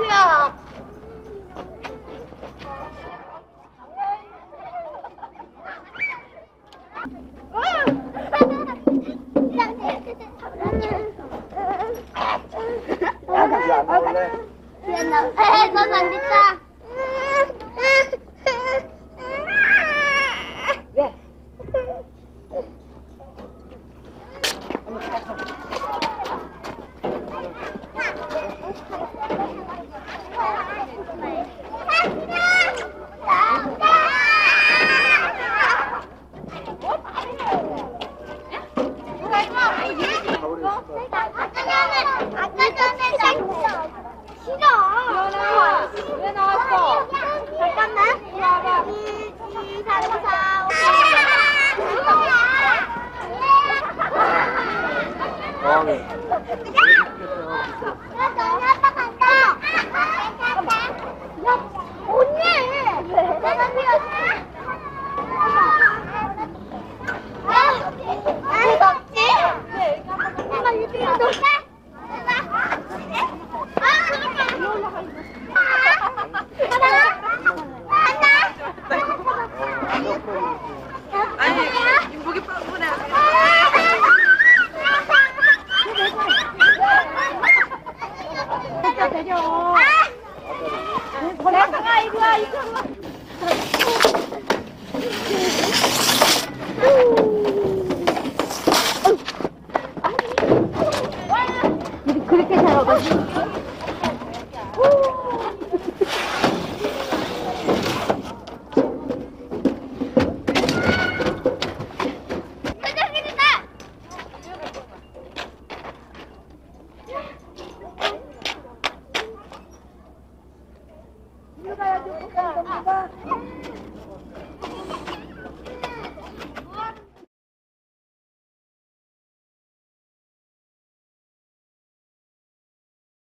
수야. 야, 나, 에, 넌안 됐다. 아까 전에 나 싫어. 왜 나왔어? 잠깐만. 이리 와봐. 1, 2, 3, 4, 5. 어, 네. 야, 너네 아빠 간다. 야, 언니. 내가 피웠어. 아, 무섭지? 엄마 이렇게 무섭다? 아, 그러니까. 아니, 인복이 빵꾸네. 내려. 내가 이리 와, 이리 와. 그렇게 잡아가지고. 사장님이다! 이리 가야지, 이리 가.